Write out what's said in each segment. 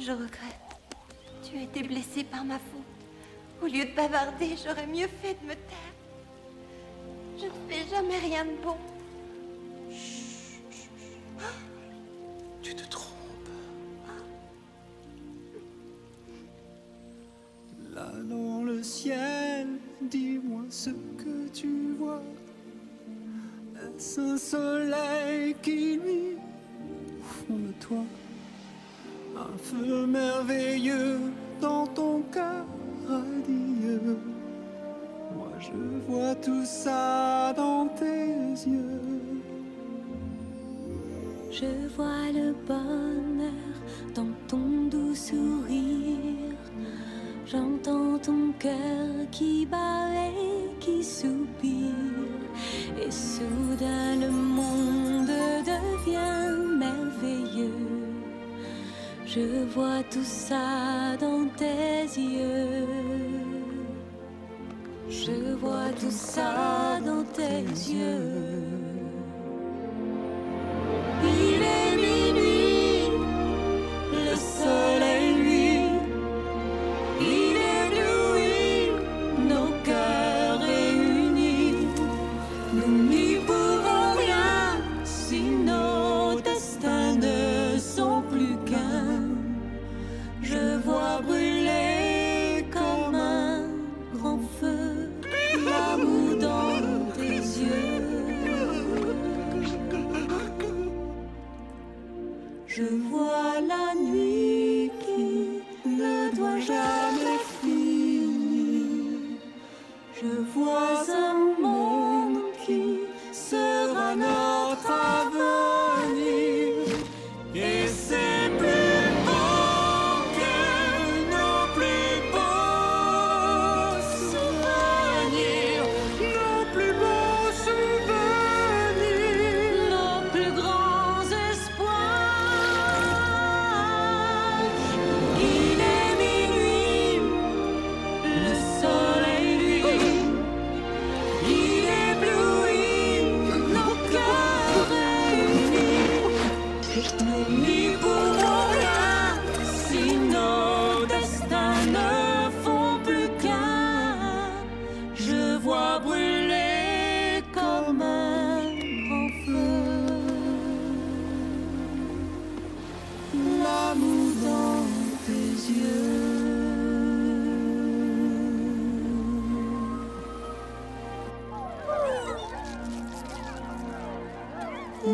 je regrette. Tu as été blessé par ma faute. Au lieu de bavarder, j'aurais mieux fait de me taire. Je ne fais jamais rien de bon. Tu te trompes. Là dans le ciel, dis-moi ce que tu vois. Est-ce un soleil qui je vois tout ça dans tes yeux. Je vois le bonheur dans ton doux sourire. J'entends ton cœur qui bat et qui soupire. Et soudain le monde devient merveilleux. Je vois tout ça dans tes yeux. Je vois tout ça dans tes yeux.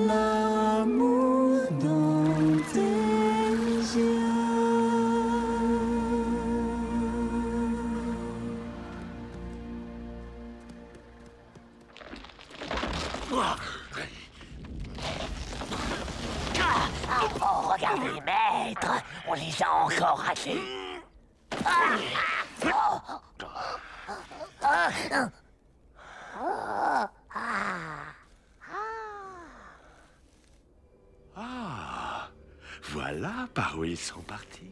Oh, regardez, maître On les a encore ratés Ah Oh. Ah. Ah. Ah, voilà par où ils sont partis.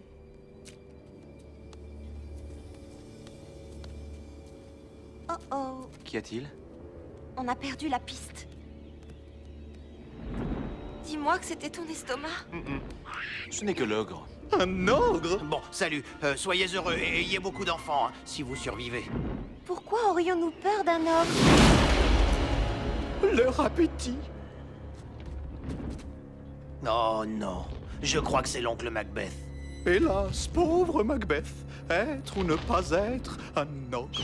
Oh oh, Qu'y a-t-il? On a perdu la piste. Dis-moi que c'était ton estomac. Ce n'est que l'ogre. Un ogre? Bon, salut, euh, soyez heureux et ayez beaucoup d'enfants, hein, si vous survivez. Pourquoi aurions-nous peur d'un ogre? Leur appétit? Oh non, je crois que c'est l'oncle Macbeth. Hélas, pauvre Macbeth, être ou ne pas être un ogre.